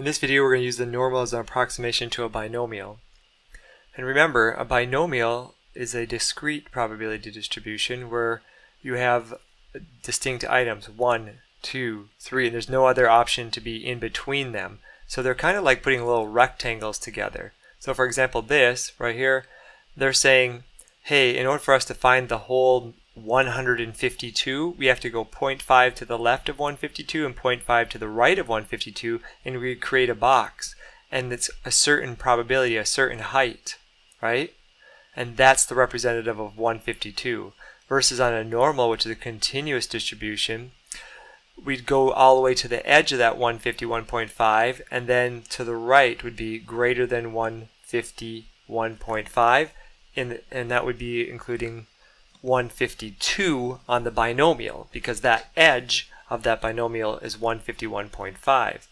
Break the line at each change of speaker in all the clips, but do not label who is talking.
In this video we're going to use the normal as an approximation to a binomial. And remember, a binomial is a discrete probability distribution where you have distinct items, one, two, three, and there's no other option to be in between them. So they're kind of like putting little rectangles together. So for example this, right here, they're saying, hey, in order for us to find the whole 152, we have to go 0.5 to the left of 152 and 0.5 to the right of 152, and we create a box. And it's a certain probability, a certain height, right? And that's the representative of 152. Versus on a normal, which is a continuous distribution, we'd go all the way to the edge of that 151.5, and then to the right would be greater than 151.5, and, and that would be including 152 on the binomial because that edge of that binomial is 151.5.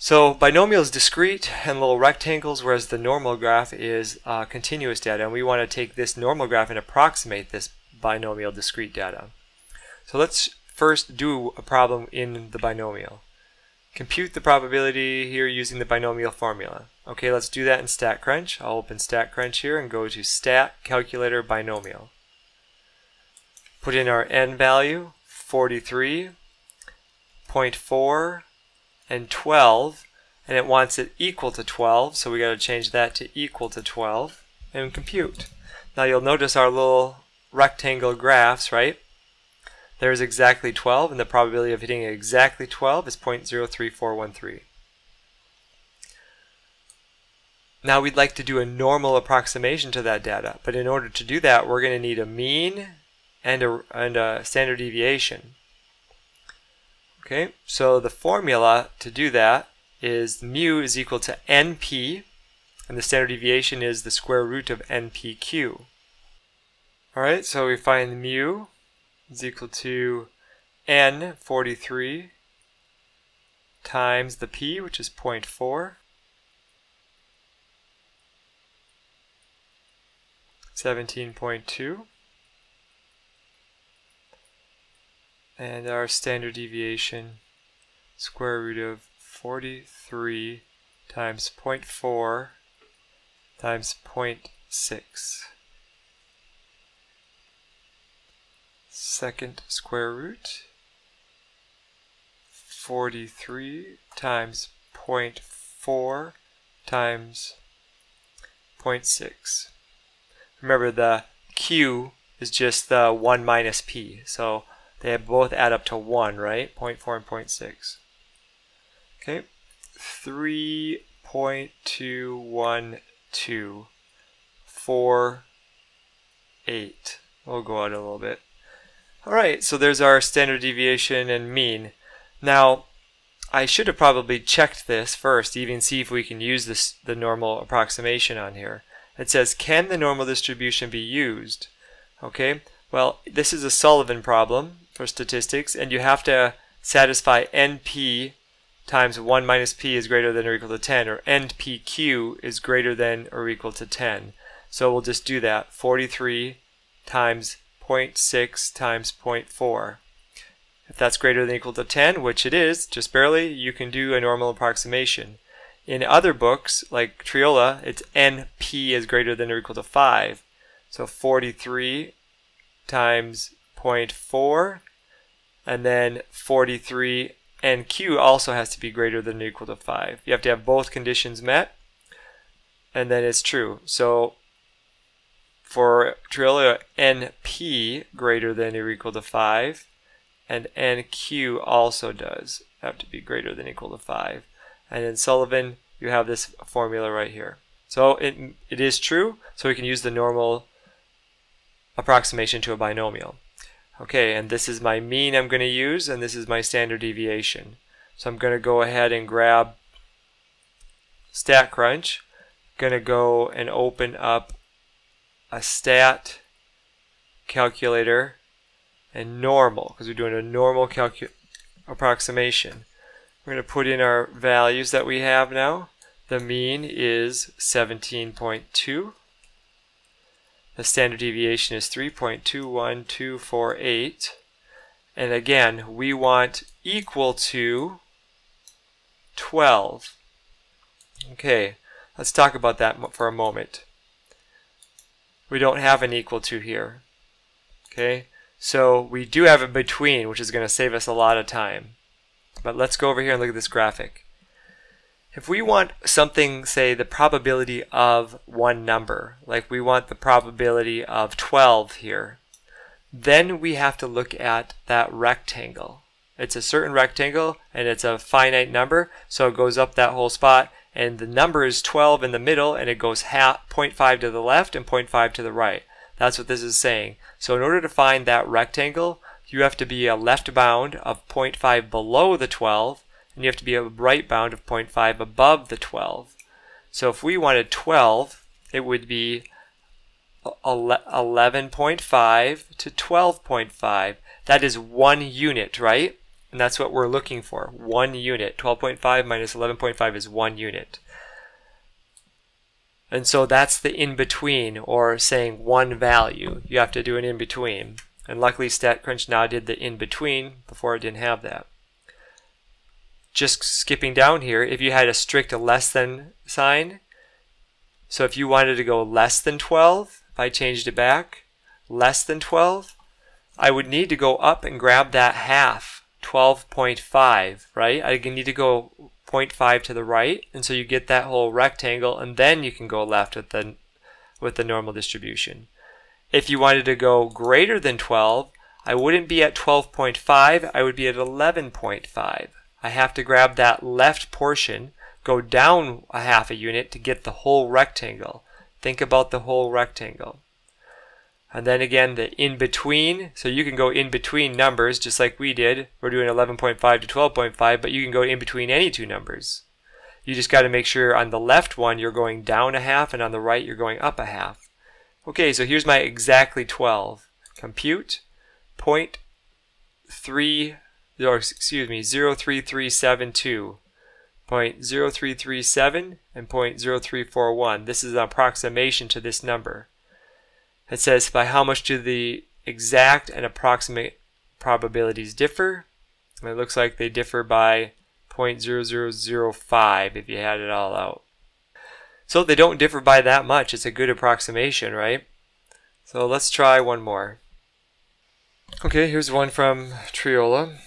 So binomial is discrete and little rectangles, whereas the normal graph is uh, continuous data. And we want to take this normal graph and approximate this binomial discrete data. So let's first do a problem in the binomial. Compute the probability here using the binomial formula. Okay, let's do that in StatCrunch. I'll open StatCrunch here and go to Stat Calculator Binomial. Put in our n value, 43, 0.4, and 12, and it wants it equal to 12, so we got to change that to equal to 12, and compute. Now you'll notice our little rectangle graphs, right? There's exactly 12, and the probability of hitting exactly 12 is 0.03413. Now we'd like to do a normal approximation to that data, but in order to do that, we're going to need a mean and a, and a standard deviation. Okay, so the formula to do that is mu is equal to np, and the standard deviation is the square root of npq. Alright, so we find mu is equal to n 43 times the p, which is 0.4, 17.2, and our standard deviation square root of 43 times 0.4 times 0.6. second square root 43 times 0.4 times 0.6. Remember the q is just the 1 minus p, so they both add up to 1, right? 0.4 and 0.6. Okay, 3.212, 4, 8. We'll go out a little bit. Alright, so there's our standard deviation and mean. Now, I should have probably checked this first, even see if we can use this the normal approximation on here. It says, can the normal distribution be used? Okay, well, this is a Sullivan problem for statistics, and you have to satisfy NP times 1 minus P is greater than or equal to 10, or NPQ is greater than or equal to 10. So we'll just do that. 43 times 0.6 times 0.4. If that's greater than or equal to 10, which it is, just barely, you can do a normal approximation. In other books, like Triola, it's NP is greater than or equal to 5. So 43 times 0.4, and then 43 NQ also has to be greater than or equal to 5. You have to have both conditions met, and then it's true. So for Triola NP greater than or equal to 5, and NQ also does have to be greater than or equal to 5. And in Sullivan, you have this formula right here. So it, it is true, so we can use the normal approximation to a binomial. Okay, and this is my mean I'm going to use, and this is my standard deviation. So I'm going to go ahead and grab StatCrunch. Going to go and open up a stat calculator and normal because we're doing a normal approximation. We're going to put in our values that we have now. The mean is 17.2. The standard deviation is 3.21248. And again, we want equal to 12. Okay, let's talk about that for a moment. We don't have an equal to here. Okay, so we do have a between, which is going to save us a lot of time. But let's go over here and look at this graphic. If we want something, say the probability of one number, like we want the probability of 12 here, then we have to look at that rectangle. It's a certain rectangle and it's a finite number, so it goes up that whole spot and the number is 12 in the middle and it goes half 0.5 to the left and 0.5 to the right. That's what this is saying. So in order to find that rectangle, you have to be a left bound of 0.5 below the 12 and you have to be a right bound of 0.5 above the 12. So if we wanted 12, it would be 11.5 to 12.5. That is one unit, right? And that's what we're looking for, one unit. 12.5 minus 11.5 is one unit. And so that's the in-between, or saying one value. You have to do an in-between. And luckily StatCrunch now did the in-between before it didn't have that. Just skipping down here, if you had a strict less than sign, so if you wanted to go less than 12, if I changed it back, less than 12, I would need to go up and grab that half 12.5, right? I need to go 0.5 to the right, and so you get that whole rectangle, and then you can go left with the, with the normal distribution. If you wanted to go greater than 12, I wouldn't be at 12.5, I would be at 11.5. I have to grab that left portion, go down a half a unit to get the whole rectangle. Think about the whole rectangle. And then again, the in between. So you can go in between numbers just like we did. We're doing 11.5 to 12.5, but you can go in between any two numbers. You just got to make sure on the left one you're going down a half and on the right you're going up a half. Okay, so here's my exactly 12. Compute point three or excuse me 03372 point 03337 and point 0341. This is an approximation to this number. It says by how much do the exact and approximate probabilities differ? And it looks like they differ by 0.0005 if you had it all out. So they don't differ by that much. It's a good approximation, right? So let's try one more. Okay, here's one from Triola.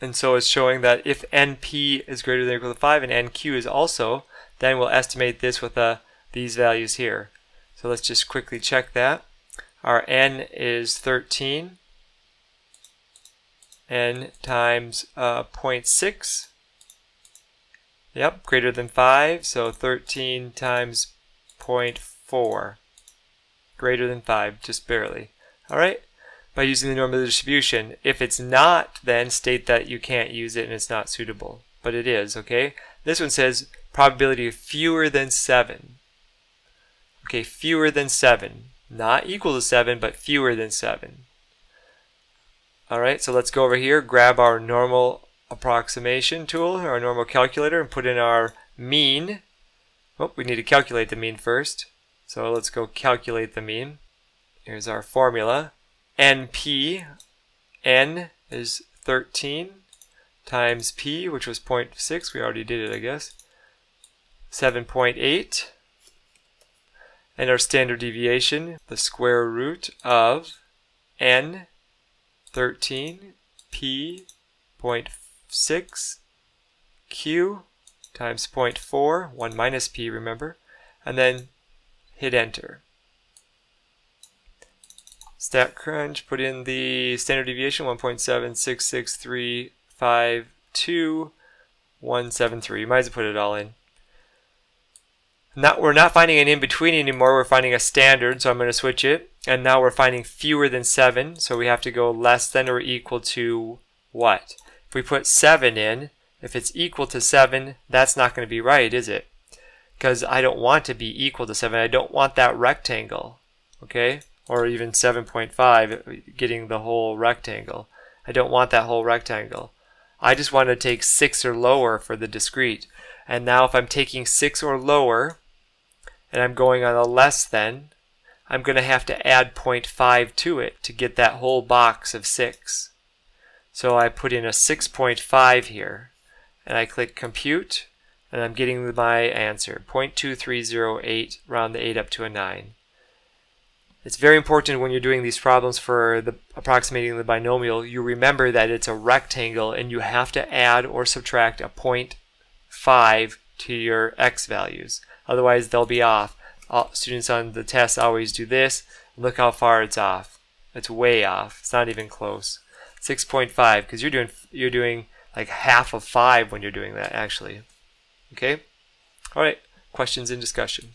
And so it's showing that if NP is greater than or equal to 5 and NQ is also, then we'll estimate this with uh, these values here. So let's just quickly check that. Our n is 13. n times uh, 0.6. Yep, greater than 5, so 13 times 0.4. Greater than 5, just barely. Alright, by using the normal distribution. If it's not, then state that you can't use it and it's not suitable. But it is, okay? This one says probability of fewer than 7. Okay, fewer than 7. Not equal to 7, but fewer than 7. Alright, so let's go over here, grab our normal approximation tool, our normal calculator, and put in our mean. Oh, we need to calculate the mean first. So let's go calculate the mean. Here's our formula. NP, N is 13 times P, which was 0.6. We already did it, I guess. 7.8 and our standard deviation, the square root of n 13 p 0.6 q times 0.4, 1 minus p, remember, and then hit enter. StatCrunch put in the standard deviation 1.766352, You might as well put it all in. Not, we're not finding an in-between anymore, we're finding a standard, so I'm going to switch it. And now we're finding fewer than 7, so we have to go less than or equal to what? If we put 7 in, if it's equal to 7, that's not going to be right, is it? Because I don't want to be equal to 7, I don't want that rectangle, okay? Or even 7.5, uh, getting the whole rectangle. I don't want that whole rectangle. I just want to take 6 or lower for the discrete. And now if I'm taking 6 or lower, and I'm going on a less than, I'm going to have to add 0.5 to it to get that whole box of 6. So I put in a 6.5 here. and I click compute and I'm getting my answer 0.2308 round the 8 up to a 9. It's very important when you're doing these problems for the approximating the binomial you remember that it's a rectangle and you have to add or subtract a 0.5 to your x values otherwise they'll be off. All, students on the test always do this look how far it's off. It's way off. It's not even close. 6.5 because you're doing you're doing like half of 5 when you're doing that actually. Okay? All right, questions and discussion.